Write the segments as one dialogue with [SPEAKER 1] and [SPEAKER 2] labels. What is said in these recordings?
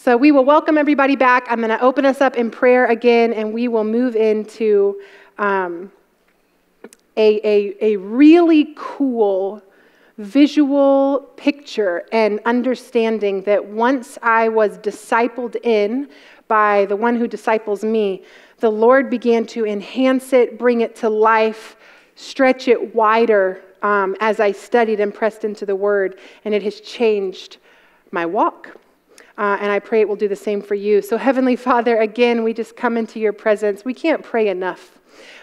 [SPEAKER 1] So we will welcome everybody back. I'm going to open us up in prayer again, and we will move into um, a, a, a really cool visual picture and understanding that once I was discipled in by the one who disciples me, the Lord began to enhance it, bring it to life, stretch it wider um, as I studied and pressed into the Word, and it has changed my walk. Uh, and I pray it will do the same for you. So, Heavenly Father, again, we just come into your presence. We can't pray enough.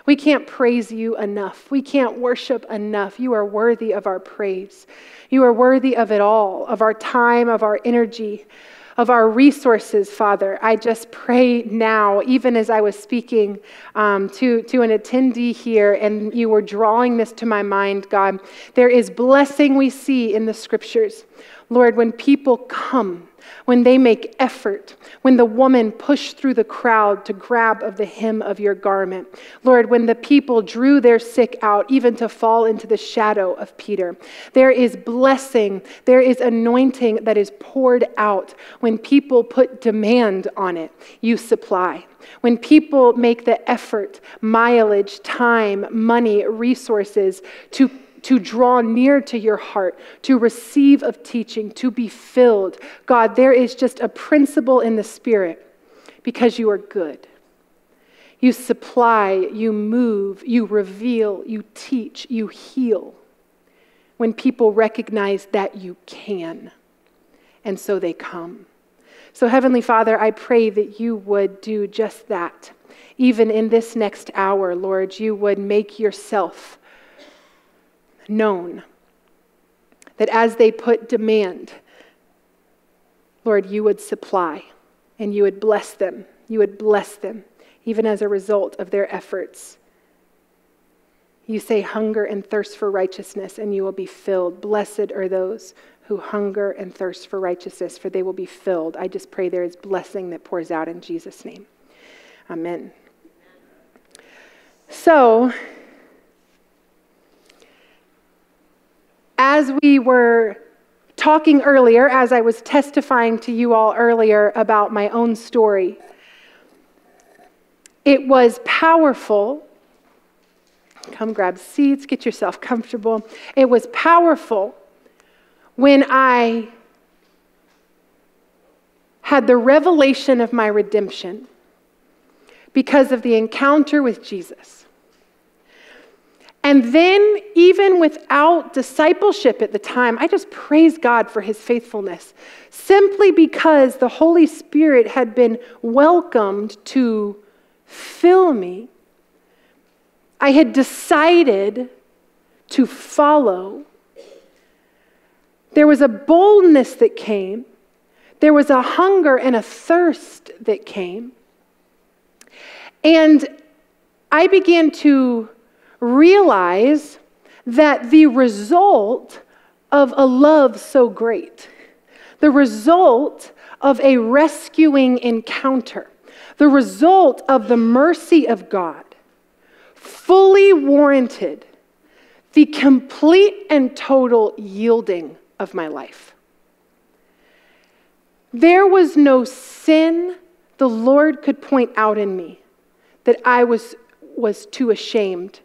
[SPEAKER 1] We can't praise you enough. We can't worship enough. You are worthy of our praise. You are worthy of it all, of our time, of our energy, of our resources, Father. I just pray now, even as I was speaking um, to, to an attendee here, and you were drawing this to my mind, God, there is blessing we see in the scriptures. Lord, when people come, when they make effort, when the woman pushed through the crowd to grab of the hem of your garment. Lord, when the people drew their sick out, even to fall into the shadow of Peter. There is blessing, there is anointing that is poured out. When people put demand on it, you supply. When people make the effort, mileage, time, money, resources to to draw near to your heart, to receive of teaching, to be filled. God, there is just a principle in the Spirit because you are good. You supply, you move, you reveal, you teach, you heal when people recognize that you can. And so they come. So, Heavenly Father, I pray that you would do just that. Even in this next hour, Lord, you would make yourself known. That as they put demand, Lord, you would supply and you would bless them. You would bless them, even as a result of their efforts. You say, hunger and thirst for righteousness, and you will be filled. Blessed are those who hunger and thirst for righteousness, for they will be filled. I just pray there is blessing that pours out in Jesus' name. Amen. So, as we were talking earlier, as I was testifying to you all earlier about my own story, it was powerful. Come grab seats, get yourself comfortable. It was powerful when I had the revelation of my redemption because of the encounter with Jesus. And then, even without discipleship at the time, I just praise God for his faithfulness simply because the Holy Spirit had been welcomed to fill me. I had decided to follow. There was a boldness that came, there was a hunger and a thirst that came. And I began to realize that the result of a love so great, the result of a rescuing encounter, the result of the mercy of God, fully warranted the complete and total yielding of my life. There was no sin the Lord could point out in me that I was, was too ashamed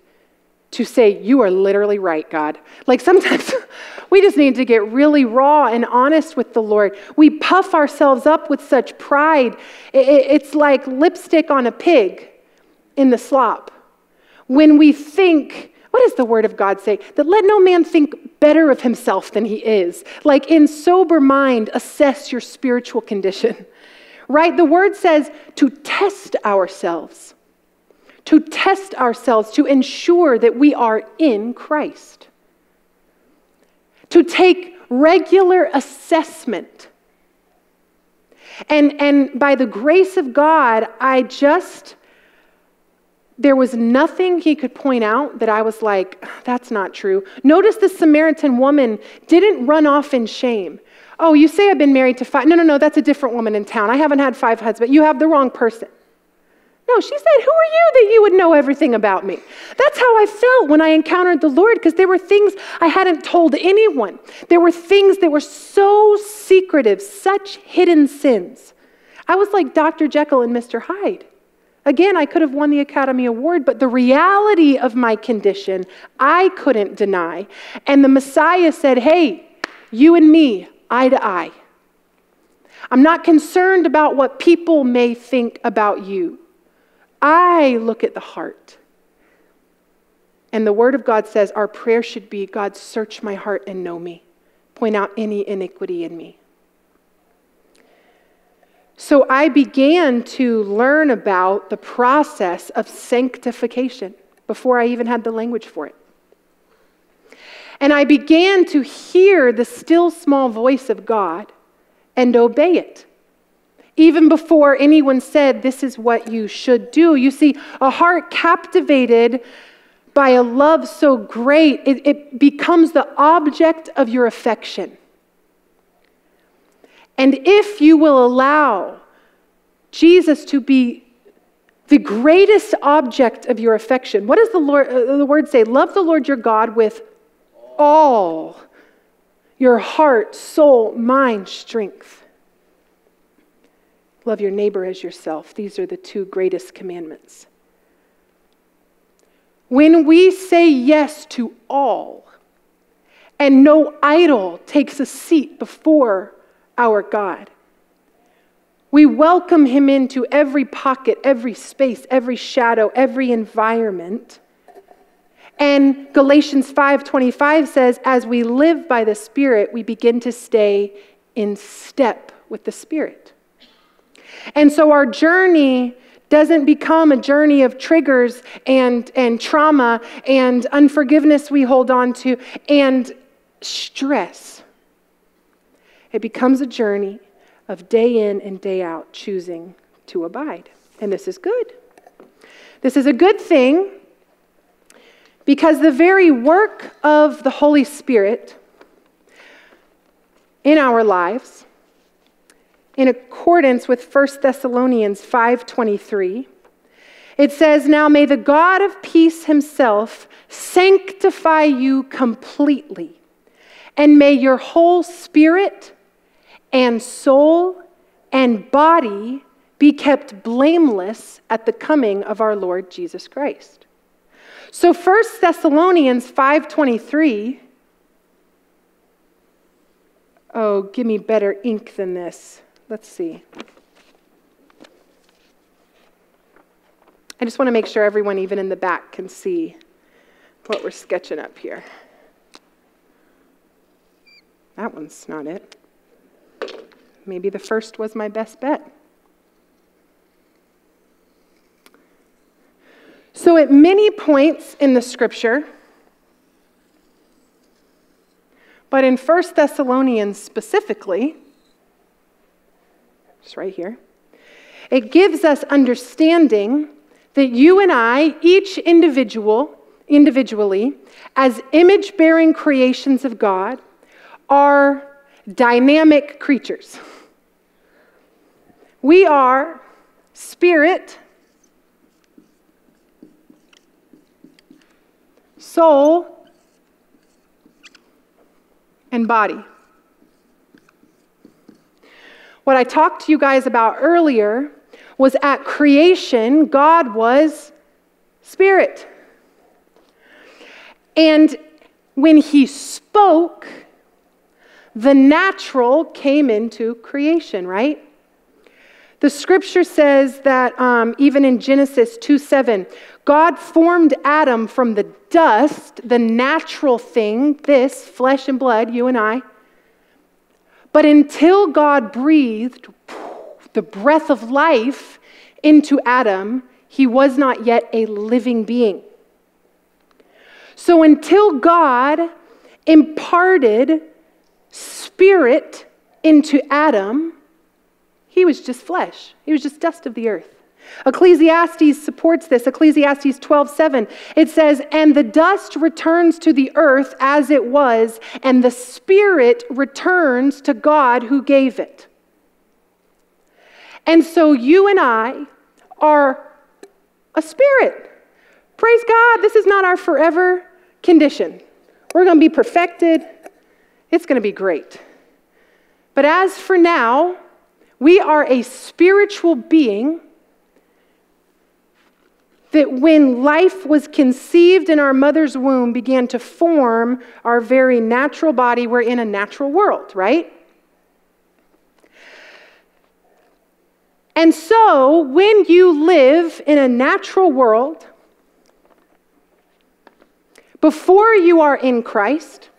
[SPEAKER 1] to say, You are literally right, God. Like sometimes we just need to get really raw and honest with the Lord. We puff ourselves up with such pride. It's like lipstick on a pig in the slop. When we think, what does the word of God say? That let no man think better of himself than he is. Like in sober mind, assess your spiritual condition. Right? The word says to test ourselves to test ourselves, to ensure that we are in Christ, to take regular assessment. And, and by the grace of God, I just, there was nothing he could point out that I was like, that's not true. Notice the Samaritan woman didn't run off in shame. Oh, you say I've been married to five. No, no, no, that's a different woman in town. I haven't had five husbands. You have the wrong person. No, she said, Who are you that you would know everything about me? That's how I felt when I encountered the Lord because there were things I hadn't told anyone. There were things that were so secretive, such hidden sins I was like Dr. Jekyll and Mr. Hyde. Again, I could have won the Academy Award, but the reality of my condition, I couldn't deny. And the Messiah said, Hey, you and me, eye to eye. I'm not concerned about what people may think about you. I look at the heart. And the Word of God says our prayer should be God, search my heart and know me, point out any iniquity in me. So I began to learn about the process of sanctification before I even had the language for it. And I began to hear the still small voice of God and obey it. Even before anyone said, This is what you should do. You see, a heart captivated by a love so great, it, it becomes the object of your affection. And if you will allow Jesus to be the greatest object of your affection, what does the, Lord, uh, the word say? Love the Lord your God with all your heart, soul, mind, strength. Love your neighbor as yourself. These are the two greatest commandments. When we say yes to all, and no idol takes a seat before our God. We welcome him into every pocket, every space, every shadow, every environment. And Galatians 5:25 says as we live by the Spirit, we begin to stay in step with the Spirit. And so our journey doesn't become a journey of triggers and, and trauma and unforgiveness we hold on to and stress. It becomes a journey of day in and day out choosing to abide. And this is good. This is a good thing because the very work of the Holy Spirit in our lives in accordance with 1 Thessalonians 5:23 it says now may the God of peace himself sanctify you completely and may your whole spirit and soul and body be kept blameless at the coming of our Lord Jesus Christ. So 1 Thessalonians 5:23 Oh, give me better ink than this. Let's see. I just want to make sure everyone even in the back can see what we're sketching up here. That one's not it. Maybe the first was my best bet. So, at many points in the scripture, but in 1 Thessalonians specifically, just right here, it gives us understanding that you and I, each individual, individually, as image bearing creations of God, are dynamic creatures. We are spirit, soul, and body. What I talked to you guys about earlier was at creation, God was spirit. And when he spoke, the natural came into creation, right? The scripture says that um, even in Genesis 2 7, God formed Adam from the dust, the natural thing, this, flesh and blood, you and I. But until God breathed the breath of life into Adam, he was not yet a living being. So until God imparted spirit into Adam, he was just flesh. He was just dust of the earth. Ecclesiastes supports this. Ecclesiastes 12:7. It says, "And the dust returns to the earth as it was, and the spirit returns to God who gave it." And so you and I are a spirit. Praise God, this is not our forever condition. We're going to be perfected. It's going to be great. But as for now, We are a spiritual being that when life was conceived in our mother's womb began to form our very natural body. We're in a natural world, right? And so, when you live in a natural world, before you are in Christ,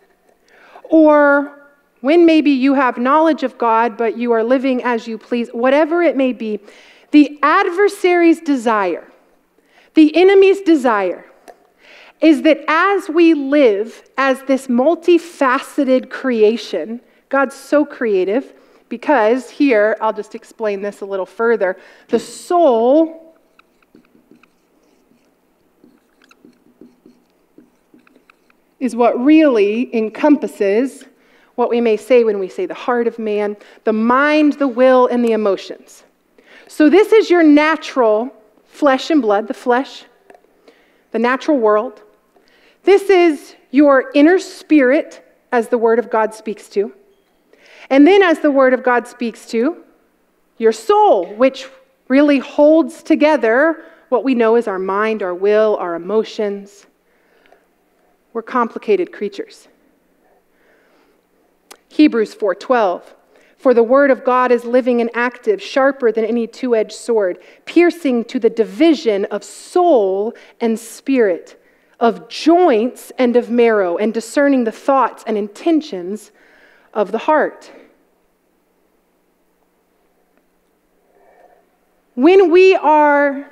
[SPEAKER 1] or when maybe you have knowledge of God, but you are living as you please, whatever it may be, the adversary's desire, the enemy's desire, is that as we live as this multifaceted creation, God's so creative, because here, I'll just explain this a little further. The soul is what really encompasses what we may say when we say the heart of man, the mind, the will, and the emotions. So, this is your natural flesh and blood, the flesh, the natural world. This is your inner spirit, as the Word of God speaks to. And then, as the Word of God speaks to, your soul, which really holds together what we know as our mind, our will, our emotions. We're complicated creatures. Hebrews 4:12 For the word of God is living and active, sharper than any two-edged sword, piercing to the division of soul and spirit, of joints and of marrow, and discerning the thoughts and intentions of the heart. When we are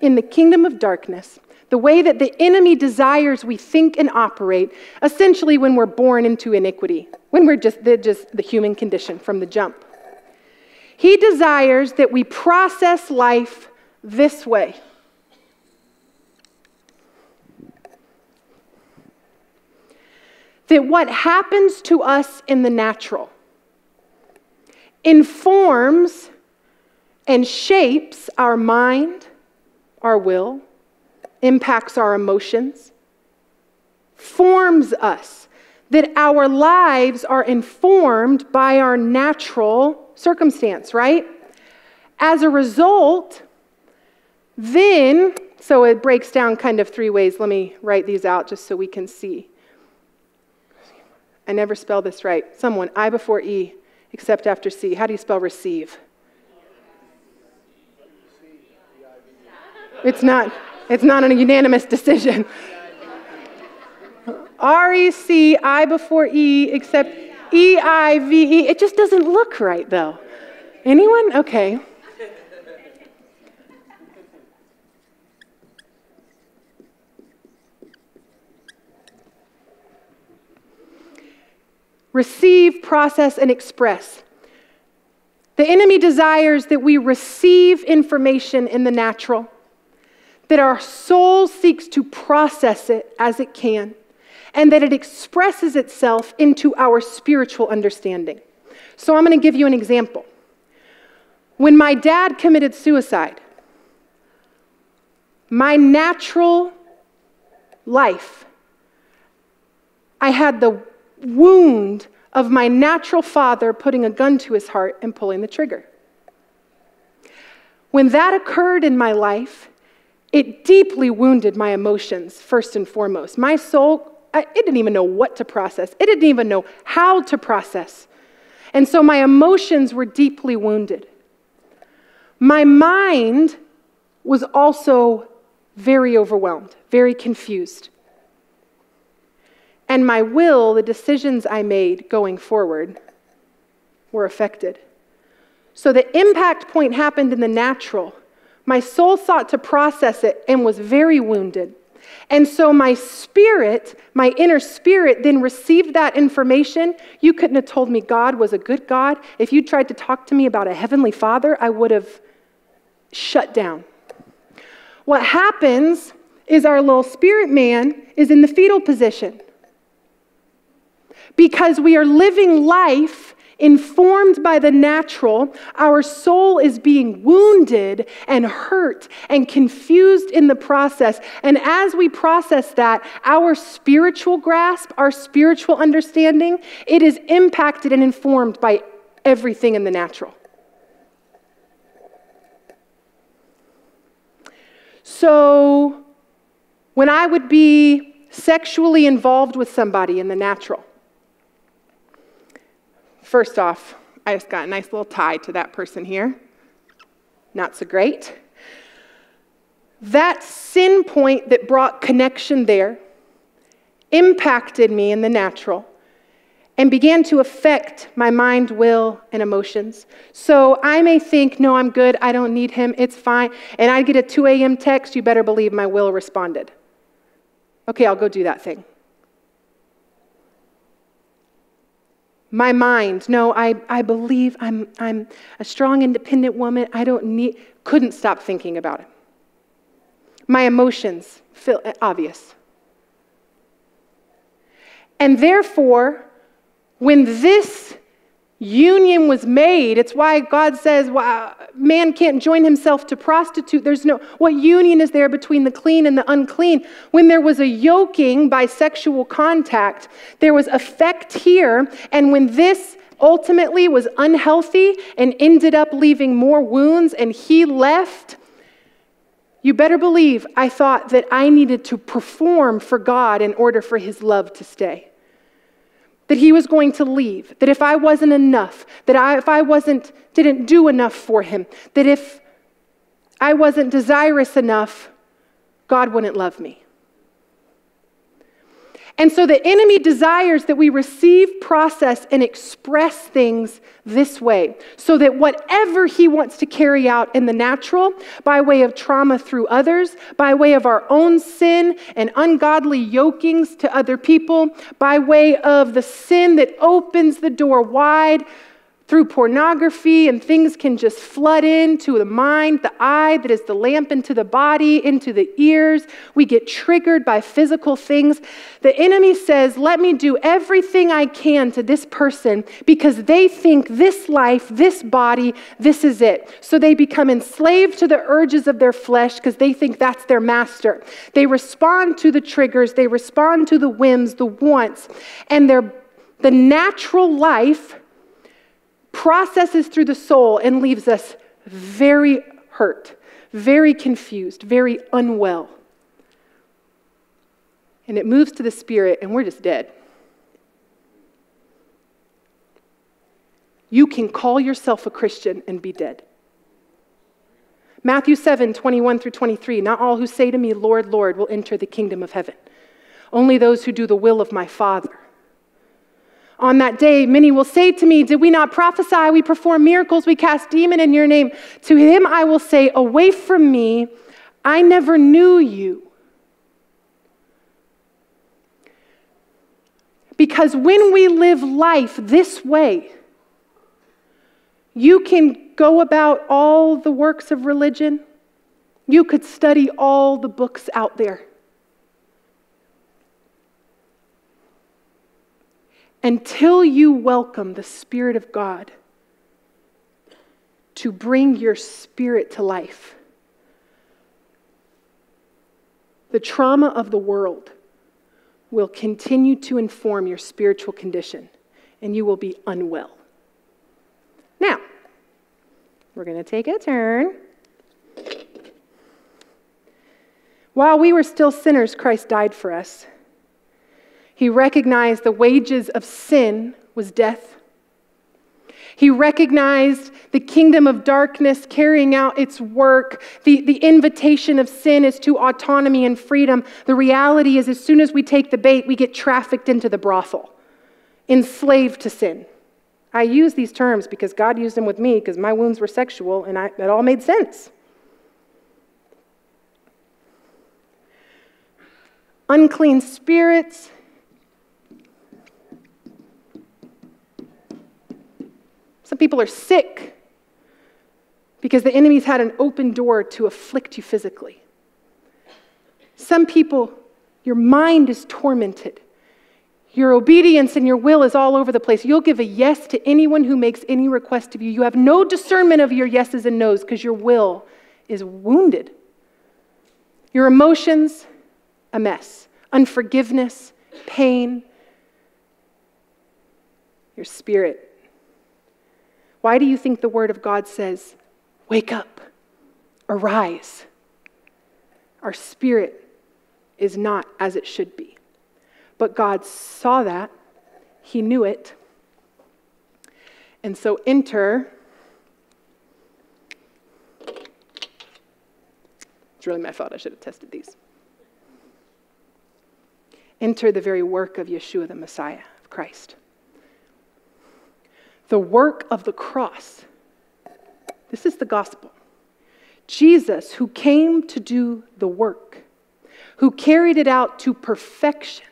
[SPEAKER 1] in the kingdom of darkness, the way that the enemy desires we think and operate, essentially when we're born into iniquity, when we're just the, just the human condition from the jump. He desires that we process life this way. That what happens to us in the natural informs and shapes our mind, our will, impacts our emotions, forms us, that our lives are informed by our natural circumstance, right? As a result, then, so it breaks down kind of three ways. Let me write these out just so we can see. I never spell this right. Someone, I before E, except after C. How do you spell receive? It's not, it's not a unanimous decision. R E C I before E, except E I V E. It just doesn't look right, though. Anyone? Okay. Receive, process, and express. The enemy desires that we receive information in the natural that our soul seeks to process it as it can, and that it expresses itself into our spiritual understanding. So I'm going to give you an example. When my dad committed suicide, my natural life, I had the wound of my natural father putting a gun to his heart and pulling the trigger. When that occurred in my life, it deeply wounded my emotions, first and foremost. My soul, it didn't even know what to process, it didn't even know how to process. And so my emotions were deeply wounded. My mind was also very overwhelmed, very confused. And my will, the decisions I made going forward, were affected. So the impact point happened in the natural my soul sought to process it and was very wounded. And so my spirit, my inner spirit, then received that information. You couldn't have told me God was a good God. If you tried to talk to me about a heavenly father, I would have shut down. What happens is our little spirit man is in the fetal position because we are living life Informed by the natural, our soul is being wounded and hurt and confused in the process. And as we process that, our spiritual grasp, our spiritual understanding, it is impacted and informed by everything in the natural. So, when I would be sexually involved with somebody in the natural, first off, I just got a nice little tie to that person here. Not so great. That sin point that brought connection there impacted me in the natural and began to affect my mind, will, and emotions. So I may think, no, I'm good, I don't need him, it's fine. And I get a 2 a.m. text, you better believe my will responded. Okay, I'll go do that thing. My mind, no, I, I believe I'm, I'm a strong, independent woman. I don't need, couldn't stop thinking about it. My emotions, feel obvious. And therefore, when this union was made, it's why God says man can't join himself to prostitute. There's no, what union is there between the clean and the unclean? When there was a yoking by sexual contact, there was effect here. And when this ultimately was unhealthy and ended up leaving more wounds and he left, you better believe I thought that I needed to perform for God in order for his love to stay that he was going to leave, that if I wasn't enough, that I, if I wasn't, didn't do enough for him, that if I wasn't desirous enough, God wouldn't love me. And so the enemy desires that we receive, process, and express things this way, so that whatever he wants to carry out in the natural, by way of trauma through others, by way of our own sin and ungodly yokings to other people, by way of the sin that opens the door wide through pornography, and things can just flood into the mind, the eye that is the lamp into the body, into the ears. We get triggered by physical things. The enemy says, Let me do everything I can to this person because they think this life, this body, this is it. So they become enslaved to the urges of their flesh because they think that's their master. They respond to the triggers, they respond to the whims, the wants, and their the natural life processes through the soul and leaves us very hurt, very confused, very unwell. And it moves to the spirit, and we're just dead. You can call yourself a Christian and be dead. Matthew 7, 21 through 23. Not all who say to me, Lord, Lord, will enter the kingdom of heaven. Only those who do the will of my Father. On that day, many will say to me, Did we not prophesy? We perform miracles, we cast demon in your name. To him I will say, Away from me, I never knew you. Because when we live life this way, you can go about all the works of religion. You could study all the books out there. Until you welcome the Spirit of God to bring your spirit to life. The trauma of the world will continue to inform your spiritual condition, and you will be unwell. Now, we're going to take a turn. While we were still sinners, Christ died for us. He recognized the wages of sin was death. He recognized the kingdom of darkness carrying out its work. The, the invitation of sin is to autonomy and freedom. The reality is, as soon as we take the bait, we get trafficked into the brothel, enslaved to sin. I use these terms because God used them with me because my wounds were sexual and I, it all made sense. Unclean spirits, Some people are sick because the enemy's had an open door to afflict you physically. Some people, your mind is tormented. Your obedience and your will is all over the place. You'll give a yes to anyone who makes any request of you. You have no discernment of your yeses and nos because your will is wounded. Your emotions, a mess. Unforgiveness, pain. Your spirit, why do you think the Word of God says, Wake up, arise? Our spirit is not as it should be. But God saw that, He knew it. And so enter. It's really my fault. I should have tested these. Enter the very work of Yeshua the Messiah, of Christ. The work of the cross. This is the gospel. Jesus, who came to do the work, who carried it out to perfection,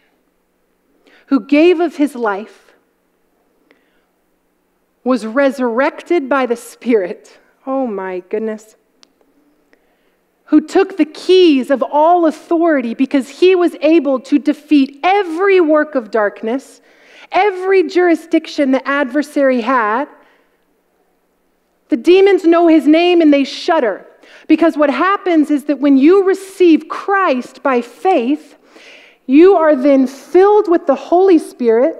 [SPEAKER 1] who gave of his life, was resurrected by the Spirit. Oh my goodness. Who took the keys of all authority because he was able to defeat every work of darkness, every jurisdiction the adversary had. The demons know his name and they shudder. Because what happens is that when you receive Christ by faith, you are then filled with the Holy Spirit.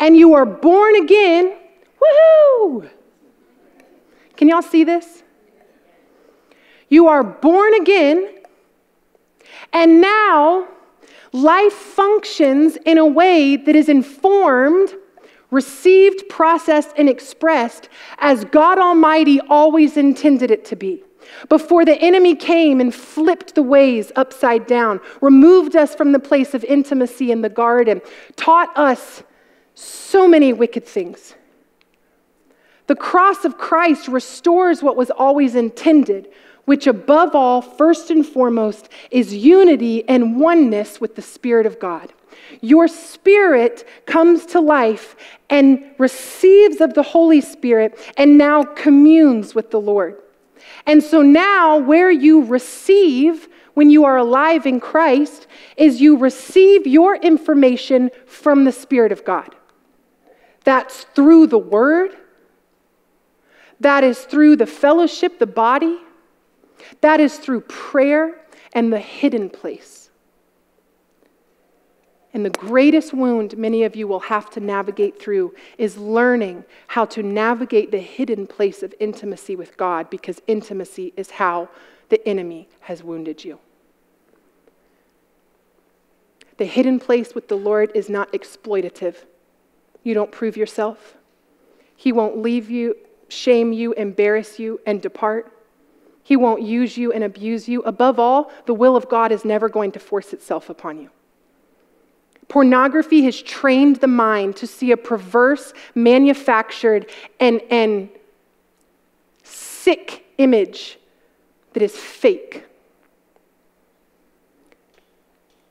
[SPEAKER 1] And you are born again. Woohoo! Can y'all see this? You are born again, and now life functions in a way that is informed received, processed, and expressed as God Almighty always intended it to be. Before the enemy came and flipped the ways upside down, removed us from the place of intimacy in the garden, taught us so many wicked things. The cross of Christ restores what was always intended, which above all, first and foremost, is unity and oneness with the Spirit of God. Your spirit comes to life and receives of the Holy Spirit and now communes with the Lord. And so now, where you receive when you are alive in Christ is you receive your information from the Spirit of God. That's through the Word, that is through the fellowship, the body, that is through prayer and the hidden place. And the greatest wound many of you will have to navigate through is learning how to navigate the hidden place of intimacy with God because intimacy is how the enemy has wounded you. The hidden place with the Lord is not exploitative. You don't prove yourself. He won't leave you, shame you, embarrass you, and depart. He won't use you and abuse you. Above all, the will of God is never going to force itself upon you. Pornography has trained the mind to see a perverse, manufactured, and, and sick image that is fake.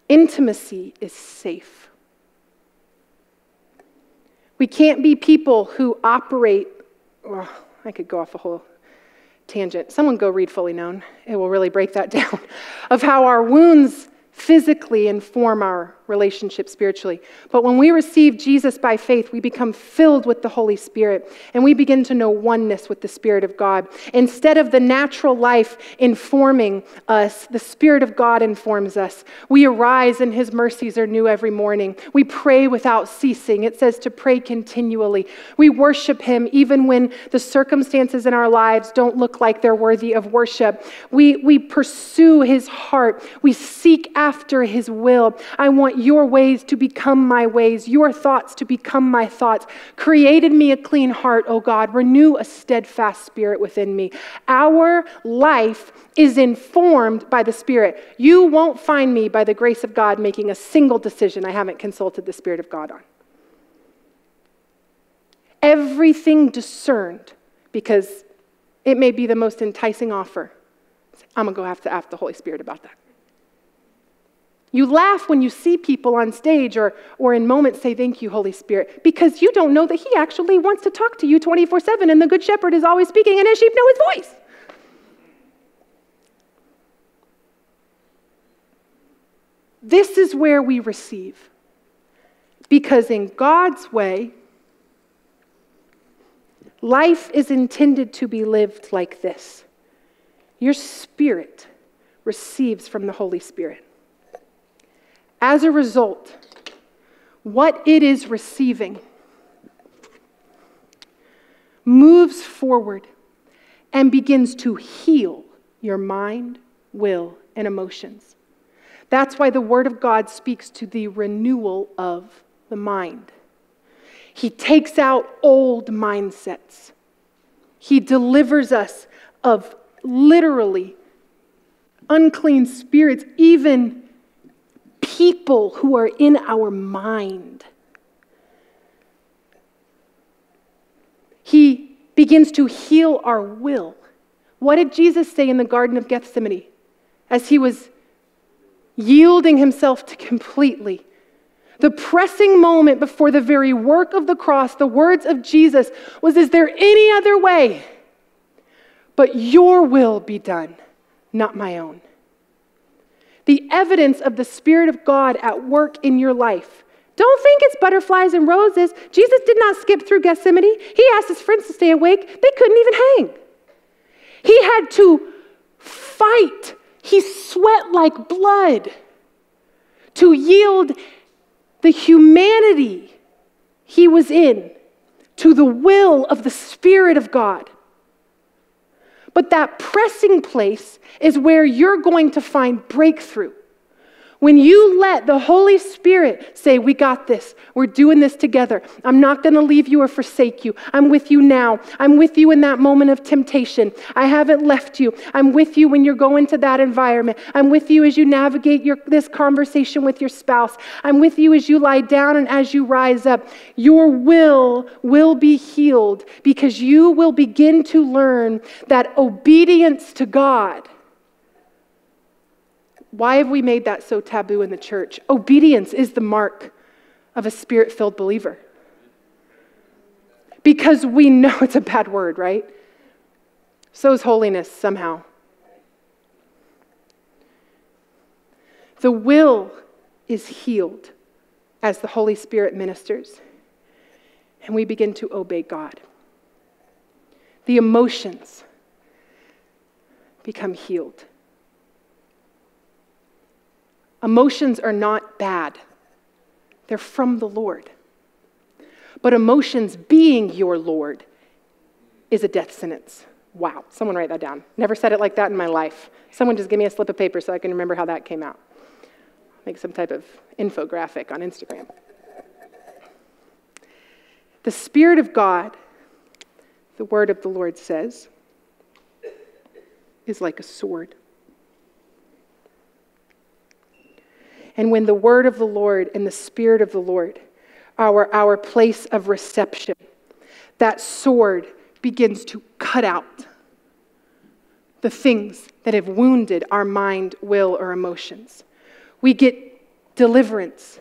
[SPEAKER 1] Intimacy is safe. We can't be people who operate. Oh, I could go off a whole tangent. Someone go read Fully Known. It will really break that down. Of how our wounds physically inform our relationship spiritually. But when we receive Jesus by faith, we become filled with the Holy Spirit and we begin to know oneness with the Spirit of God. Instead of the natural life informing us, the Spirit of God informs us. We arise and His mercies are new every morning. We pray without ceasing. It says to pray continually. We worship Him even when the circumstances in our lives don't look like they're worthy of worship. We, we pursue His heart. We seek after His will. I want your ways to become my ways, your thoughts to become my thoughts. Created me a clean heart, O God. Renew a steadfast spirit within me. Our life is informed by the Spirit. You won't find me, by the grace of God, making a single decision I haven't consulted the Spirit of God on. Everything discerned, because it may be the most enticing offer. I'm going to go have to ask the Holy Spirit about that. You laugh when you see people on stage or, or in moments say, Thank you, Holy Spirit, because you don't know that He actually wants to talk to you 24 7, and the Good Shepherd is always speaking, and His sheep know His voice. This is where we receive. Because in God's way, life is intended to be lived like this your spirit receives from the Holy Spirit. As a result, what it is receiving, moves forward and begins to heal your mind, will, and emotions. That's why the Word of God speaks to the renewal of the mind. He takes out old mindsets. He delivers us of literally unclean spirits, even people who are in our mind. He begins to heal our will. What did Jesus say in the Garden of Gethsemane as he was yielding himself to completely? The pressing moment before the very work of the cross, the words of Jesus was Is there any other way? But your will be done, not my own. The evidence of the Spirit of God at work in your life. Don't think it's butterflies and roses. Jesus did not skip through Gethsemane. He asked his friends to stay awake. They couldn't even hang. He had to fight. He sweat like blood to yield the humanity he was in to the will of the Spirit of God. But that pressing place is where you're going to find breakthrough. When you let the Holy Spirit say, We got this, we're doing this together, I'm not going to leave you or forsake you. I'm with you now. I'm with you in that moment of temptation. I haven't left you. I'm with you when you're going to that environment. I'm with you as you navigate your, this conversation with your spouse. I'm with you as you lie down and as you rise up. Your will will be healed because you will begin to learn that obedience to God why have we made that so taboo in the church? Obedience is the mark of a spirit filled believer. Because we know it's a bad word, right? So is holiness somehow. The will is healed as the Holy Spirit ministers, and we begin to obey God. The emotions become healed. Emotions are not bad, they're from the Lord. But emotions being your Lord is a death sentence. Wow, someone write that down. Never said it like that in my life. Someone just give me a slip of paper so I can remember how that came out. Make some type of infographic on Instagram. The Spirit of God, the word of the Lord says, is like a sword. And when the word of the Lord and the Spirit of the Lord are our place of reception, that sword begins to cut out the things that have wounded our mind, will, or emotions. We get deliverance,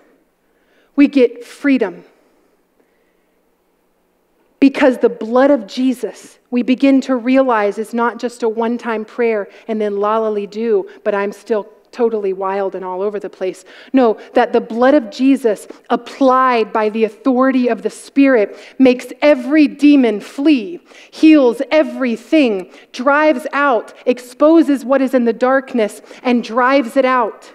[SPEAKER 1] we get freedom. Because the blood of Jesus, we begin to realize is not just a one time prayer and then la do, but I'm still totally wild and all over the place. No, that the blood of Jesus, applied by the authority of the Spirit, makes every demon flee, heals everything, drives out, exposes what is in the darkness, and drives it out.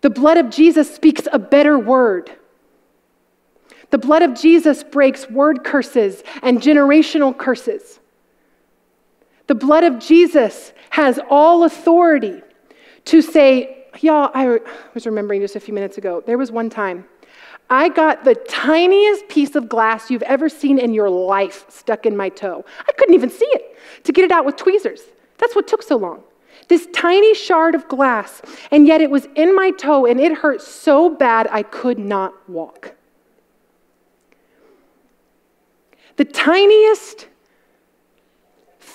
[SPEAKER 1] The blood of Jesus speaks a better word. The blood of Jesus breaks word curses and generational curses. The blood of Jesus has all authority to say, y'all, I was remembering just a few minutes ago, there was one time I got the tiniest piece of glass you've ever seen in your life stuck in my toe. I couldn't even see it to get it out with tweezers. That's what took so long. This tiny shard of glass, and yet it was in my toe and it hurt so bad I could not walk. The tiniest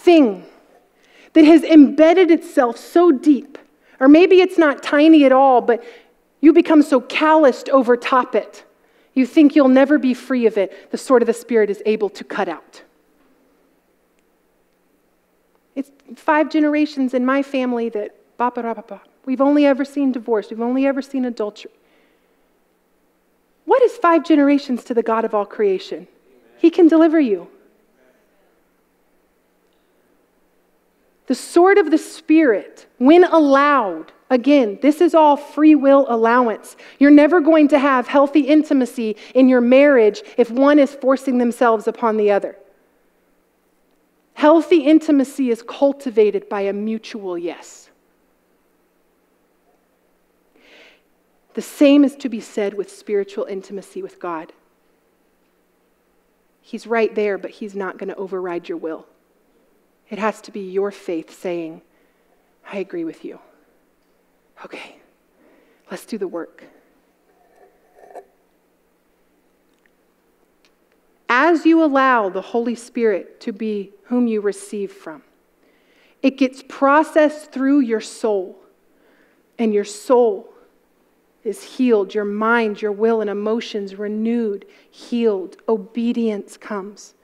[SPEAKER 1] thing that has embedded itself so deep. Or maybe it's not tiny at all, but you become so calloused over top it. You think you'll never be free of it. The sword of the Spirit is able to cut out. It's five generations in my family that, we've only ever seen divorce, we've only ever seen adultery. What is five generations to the God of all creation? He can deliver you. The sword of the Spirit, when allowed, Again, this is all free will allowance. You're never going to have healthy intimacy in your marriage if one is forcing themselves upon the other. Healthy intimacy is cultivated by a mutual yes. The same is to be said with spiritual intimacy with God. He's right there, but He's not going to override your will. It has to be your faith saying, I agree with you. Okay, let's do the work. As you allow the Holy Spirit to be whom you receive from, it gets processed through your soul, and your soul is healed, your mind, your will, and emotions renewed, healed. Obedience comes.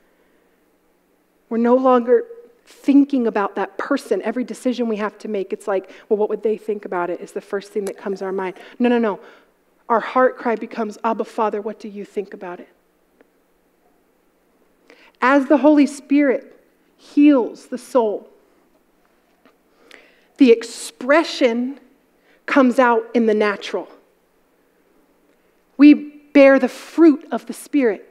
[SPEAKER 1] We're no longer thinking about that person. Every decision we have to make, it's like, well, what would they think about it? Is the first thing that comes to our mind. No, no, no. Our heart cry becomes, Abba, Father, what do you think about it? As the Holy Spirit heals the soul, the expression comes out in the natural. We bear the fruit of the Spirit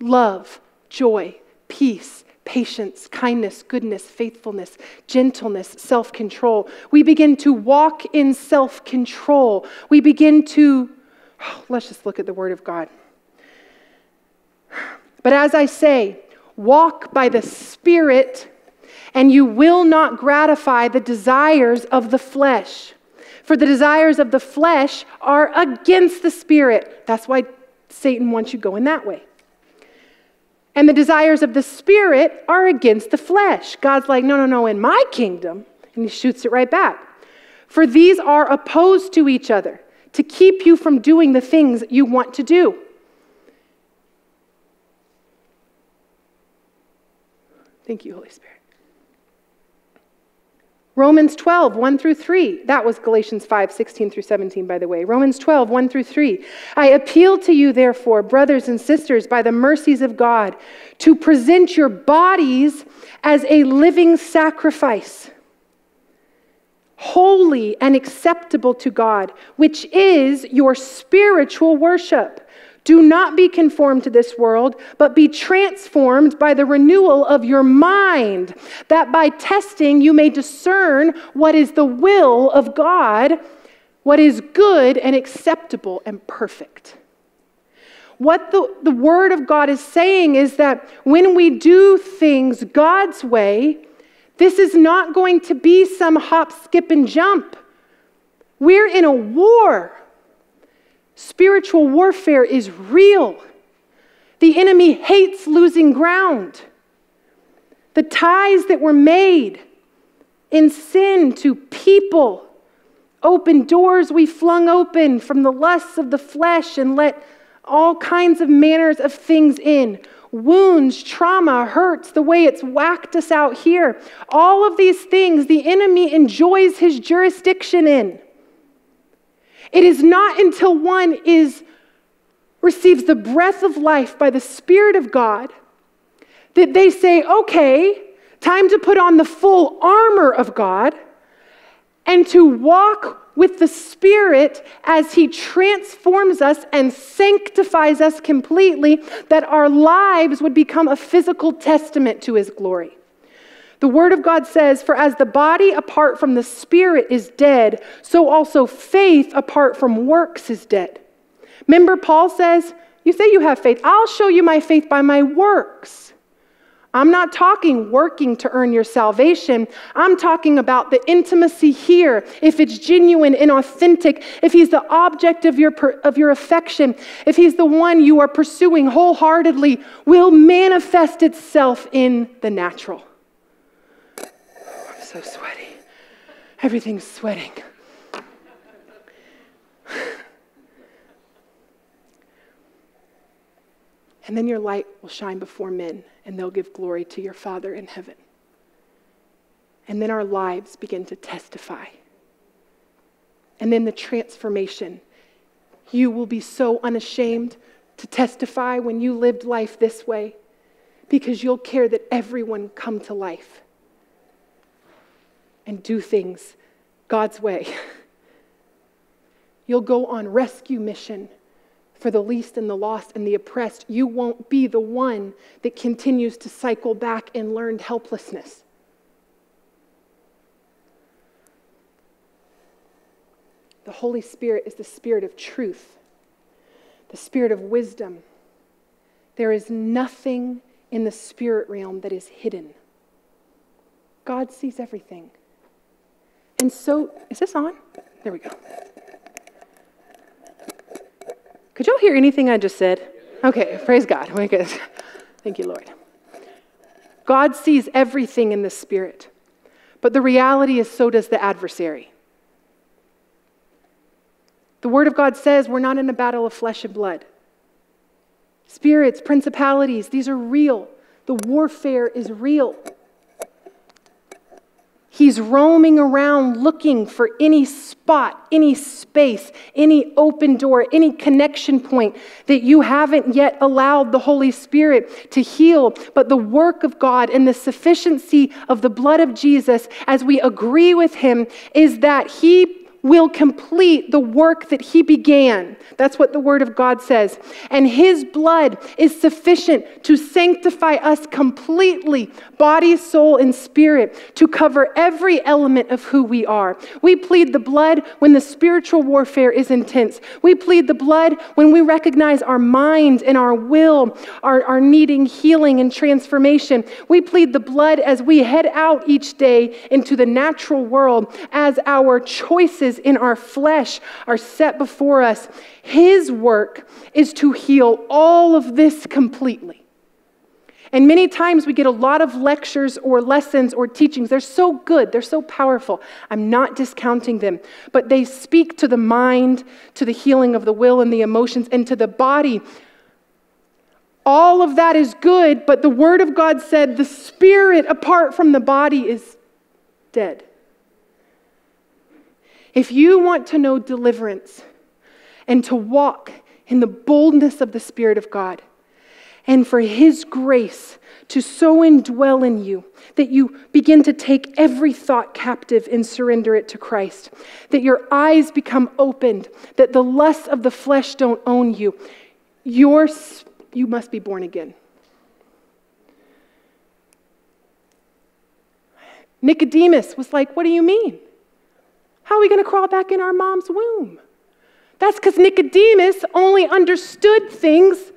[SPEAKER 1] love, joy, peace, patience, kindness, goodness, faithfulness, gentleness, self control. We begin to walk in self control. We begin to, oh, let's just look at the Word of God. But as I say, walk by the Spirit, and you will not gratify the desires of the flesh. For the desires of the flesh are against the spirit. That's why Satan wants you going that way. And the desires of the spirit are against the flesh. God's like, no, no, no, in my kingdom. And he shoots it right back. For these are opposed to each other to keep you from doing the things you want to do. Thank you, Holy Spirit. Romans 12, 1 through 3. That was Galatians 5, 16 through 17, by the way. Romans 12, 1 through 3. I appeal to you, therefore, brothers and sisters, by the mercies of God, to present your bodies as a living sacrifice, holy and acceptable to God, which is your spiritual worship. Do not be conformed to this world, but be transformed by the renewal of your mind, that by testing you may discern what is the will of God, what is good and acceptable and perfect. What the, the Word of God is saying is that when we do things God's way, this is not going to be some hop, skip, and jump. We're in a war. Spiritual warfare is real. The enemy hates losing ground. The ties that were made in sin to people, open doors we flung open from the lusts of the flesh and let all kinds of manners of things in. Wounds, trauma, hurts, the way it's whacked us out here. All of these things the enemy enjoys his jurisdiction in. It is not until one is receives the breath of life by the Spirit of God that they say, okay, time to put on the full armor of God and to walk with the Spirit as He transforms us and sanctifies us completely, that our lives would become a physical testament to His glory. The Word of God says, For as the body apart from the Spirit is dead, so also faith apart from works is dead. Remember, Paul says, You say you have faith. I'll show you my faith by my works. I'm not talking working to earn your salvation. I'm talking about the intimacy here. If it's genuine and authentic, if he's the object of your, of your affection, if he's the one you are pursuing wholeheartedly, will manifest itself in the natural so sweaty. Everything's sweating. and then your light will shine before men, and they'll give glory to your Father in heaven. And then our lives begin to testify. And then the transformation. You will be so unashamed to testify when you lived life this way because you'll care that everyone come to life and do things God's way. You'll go on rescue mission for the least and the lost and the oppressed. You won't be the one that continues to cycle back in learned helplessness. The Holy Spirit is the Spirit of truth, the Spirit of wisdom. There is nothing in the spirit realm that is hidden. God sees everything. And so, is this on? There we go. Could y'all hear anything I just said? Okay, praise God. Thank you, Lord. God sees everything in the spirit, but the reality is, so does the adversary. The Word of God says we're not in a battle of flesh and blood. Spirits, principalities, these are real. The warfare is real. He's roaming around looking for any spot, any space, any open door, any connection point that you haven't yet allowed the Holy Spirit to heal. But the work of God and the sufficiency of the blood of Jesus, as we agree with Him, is that He will complete the work that he began. That's what the word of God says. And his blood is sufficient to sanctify us completely, body, soul, and spirit, to cover every element of who we are. We plead the blood when the spiritual warfare is intense. We plead the blood when we recognize our mind and our will are, are needing healing and transformation. We plead the blood as we head out each day into the natural world as our choices in our flesh are set before us. His work is to heal all of this completely. And many times we get a lot of lectures or lessons or teachings. They're so good, they're so powerful. I'm not discounting them, but they speak to the mind, to the healing of the will and the emotions, and to the body. All of that is good, but the Word of God said the spirit apart from the body is dead. If you want to know deliverance and to walk in the boldness of the Spirit of God, and for His grace to so indwell in you that you begin to take every thought captive and surrender it to Christ, that your eyes become opened, that the lusts of the flesh don't own you, you you must be born again. Nicodemus was like, What do you mean? How are we going to crawl back in our mom's womb? That's because Nicodemus only understood things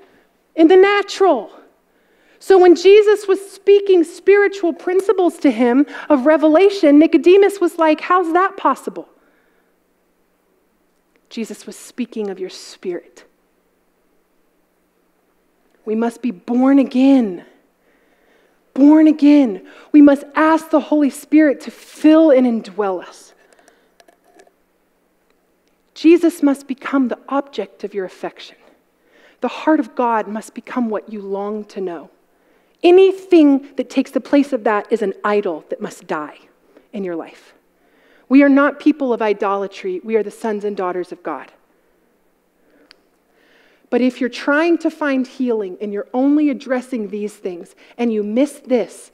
[SPEAKER 1] in the natural. So when Jesus was speaking spiritual principles to him of revelation, Nicodemus was like, How's that possible? Jesus was speaking of your spirit. We must be born again. Born again. We must ask the Holy Spirit to fill and indwell us. Jesus must become the object of your affection. The heart of God must become what you long to know. Anything that takes the place of that is an idol that must die in your life. We are not people of idolatry, we are the sons and daughters of God. But if you're trying to find healing and you're only addressing these things and you miss this,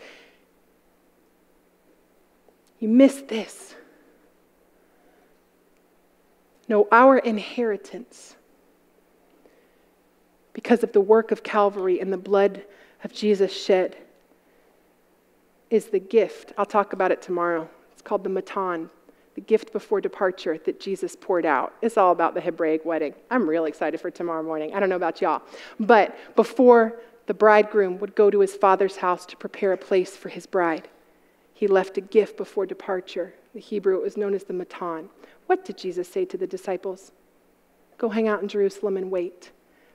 [SPEAKER 1] you miss this. No, our inheritance, because of the work of Calvary and the blood of Jesus shed, is the gift. I'll talk about it tomorrow. It's called the Matan, the gift before departure that Jesus poured out. It's all about the Hebraic wedding. I'm really excited for tomorrow morning. I don't know about y'all. But before the bridegroom would go to his father's house to prepare a place for his bride, he left a gift before departure. The Hebrew, it was known as the Matan. What did Jesus say to the disciples? Go hang out in Jerusalem and wait.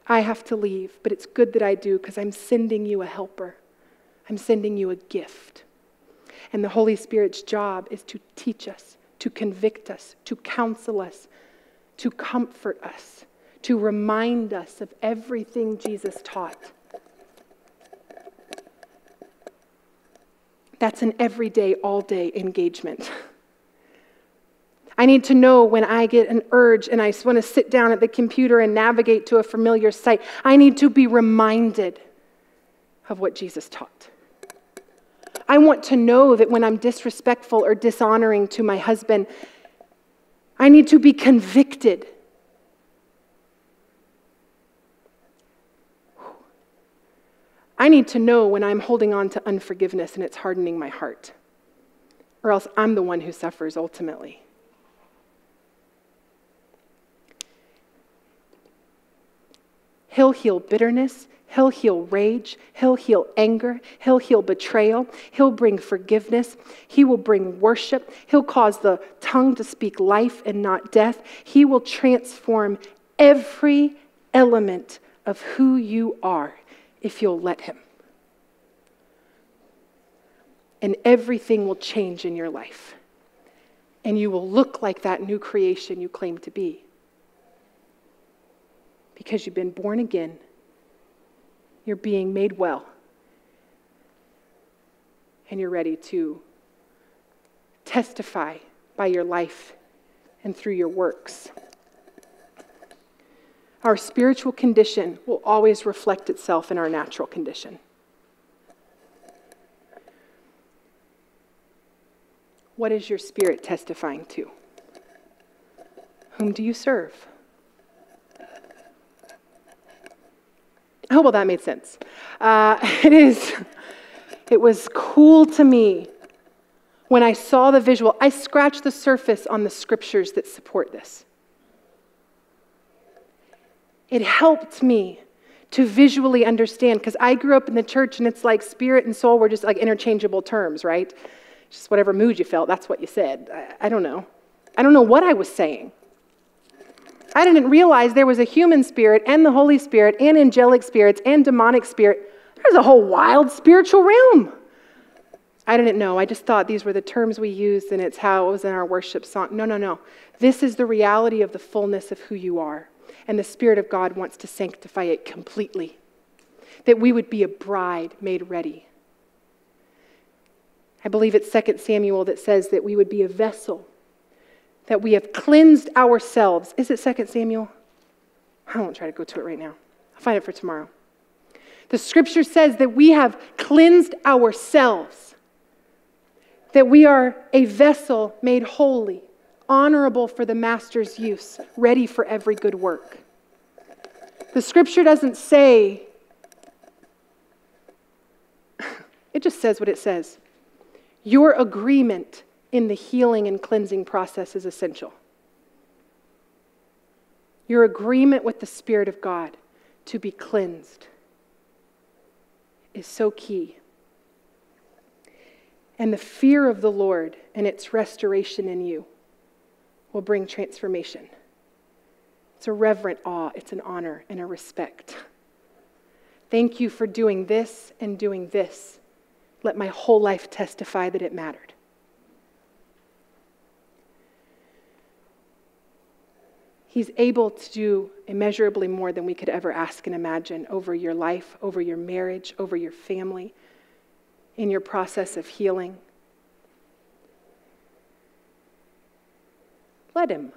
[SPEAKER 1] I have to leave, but it's good that I do because I'm sending you a helper. I'm sending you a gift. And the Holy Spirit's job is to teach us, to convict us, to counsel us, to comfort us, to remind us of everything Jesus taught. That's an everyday, all day engagement. I need to know when I get an urge and I want to sit down at the computer and navigate to a familiar site. I need to be reminded of what Jesus taught. I want to know that when I'm disrespectful or dishonoring to my husband, I need to be convicted. I need to know when I'm holding on to unforgiveness and it's hardening my heart, or else I'm the one who suffers ultimately. He'll heal bitterness. He'll heal rage. He'll heal anger. He'll heal betrayal. He'll bring forgiveness. He will bring worship. He'll cause the tongue to speak life and not death. He will transform every element of who you are if you'll let Him. And everything will change in your life. And you will look like that new creation you claim to be because you've been born again. You're being made well. And you're ready to testify by your life and through your works. Our spiritual condition will always reflect itself in our natural condition. What is your spirit testifying to? Whom do you serve? Oh, well, that made sense. Uh, it is, it was cool to me when I saw the visual. I scratched the surface on the scriptures that support this. It helped me to visually understand because I grew up in the church and it's like spirit and soul were just like interchangeable terms, right? Just whatever mood you felt, that's what you said. I, I don't know. I don't know what I was saying. I didn't realize there was a human spirit and the Holy Spirit and angelic spirits and demonic spirit. There's a whole wild spiritual realm. I didn't know. I just thought these were the terms we used and it's how it was in our worship song. No, no, no. This is the reality of the fullness of who you are. And the Spirit of God wants to sanctify it completely. That we would be a bride made ready. I believe it's 2 Samuel that says that we would be a vessel that we have cleansed ourselves. Is it 2 Samuel? I won't try to go to it right now. I'll find it for tomorrow. The scripture says that we have cleansed ourselves, that we are a vessel made holy, honorable for the master's use, ready for every good work. The scripture doesn't say, it just says what it says. Your agreement in the healing and cleansing process is essential. Your agreement with the Spirit of God to be cleansed is so key. And the fear of the Lord and its restoration in you will bring transformation. It's a reverent awe, it's an honor and a respect. Thank you for doing this and doing this. Let my whole life testify that it mattered. He's able to do immeasurably more than we could ever ask and imagine over your life, over your marriage, over your family, in your process of healing. Let Him.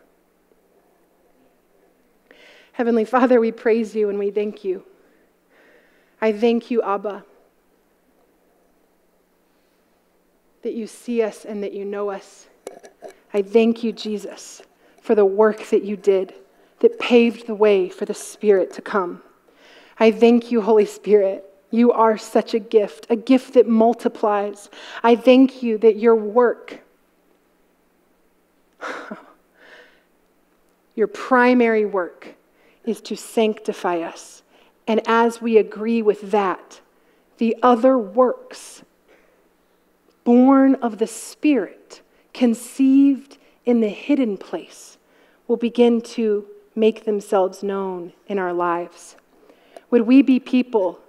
[SPEAKER 1] Heavenly Father, we praise you and we thank you. I thank you, Abba, that you see us and that you know us. I thank you, Jesus for the work that you did that paved the way for the Spirit to come. I thank you, Holy Spirit. You are such a gift, a gift that multiplies. I thank you that your work, your primary work, is to sanctify us. And as we agree with that, the other works, born of the Spirit, conceived in the hidden place, will begin to make themselves known in our lives? Would we be people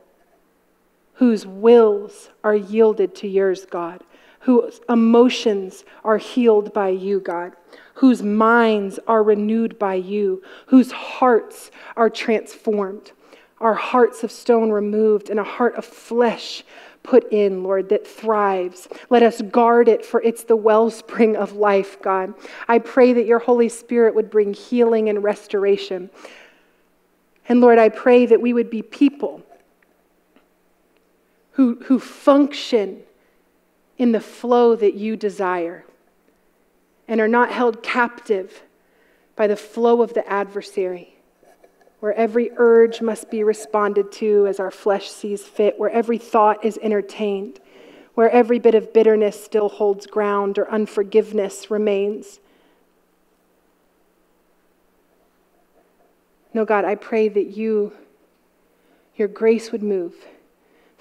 [SPEAKER 1] whose wills are yielded to yours, God? Whose emotions are healed by you, God? Whose minds are renewed by you? Whose hearts are transformed? Our hearts of stone removed and a heart of flesh put in, Lord, that thrives. Let us guard it, for it's the wellspring of life, God. I pray that your Holy Spirit would bring healing and restoration. And Lord, I pray that we would be people who, who function in the flow that you desire and are not held captive by the flow of the adversary. Where every urge must be responded to as our flesh sees fit, where every thought is entertained, where every bit of bitterness still holds ground or unforgiveness remains. No, God, I pray that you, your grace would move,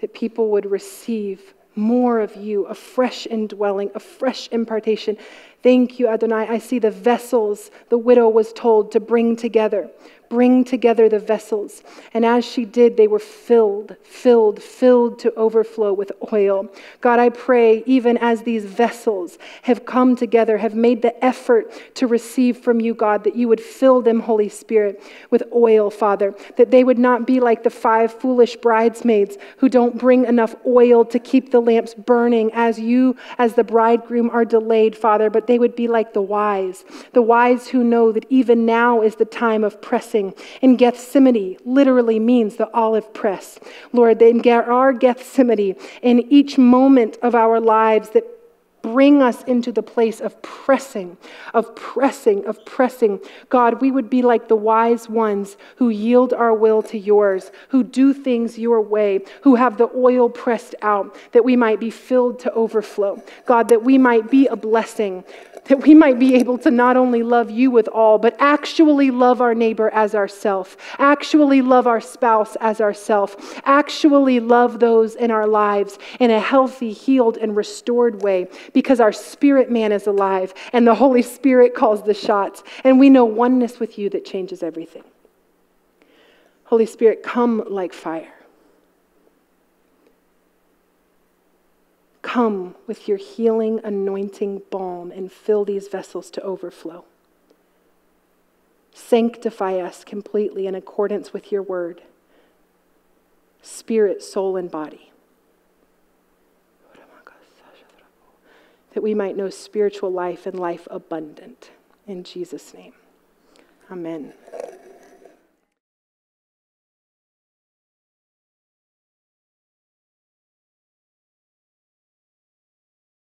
[SPEAKER 1] that people would receive more of you, a fresh indwelling, a fresh impartation. Thank you, Adonai. I see the vessels the widow was told to bring together bring together the vessels. And as she did, they were filled, filled, filled to overflow with oil. God, I pray, even as these vessels have come together, have made the effort to receive from you, God, that you would fill them, Holy Spirit, with oil, Father, that they would not be like the five foolish bridesmaids who don't bring enough oil to keep the lamps burning as you, as the bridegroom, are delayed, Father, but they would be like the wise, the wise who know that even now is the time of pressing in Gethsemane literally means the olive press. Lord, in our Gethsemane, in each moment of our lives that bring us into the place of pressing, of pressing, of pressing. God, we would be like the wise ones who yield our will to yours, who do things your way, who have the oil pressed out, that we might be filled to overflow. God, that we might be a blessing that we might be able to not only love you with all, but actually love our neighbor as ourself, actually love our spouse as ourself, actually love those in our lives in a healthy, healed, and restored way because our spirit man is alive and the Holy Spirit calls the shots, and we know oneness with you that changes everything. Holy Spirit, come like fire. Come with your healing, anointing balm and fill these vessels to overflow. Sanctify us completely in accordance with your word, spirit, soul, and body. That we might know spiritual life and life abundant. In Jesus' name, amen.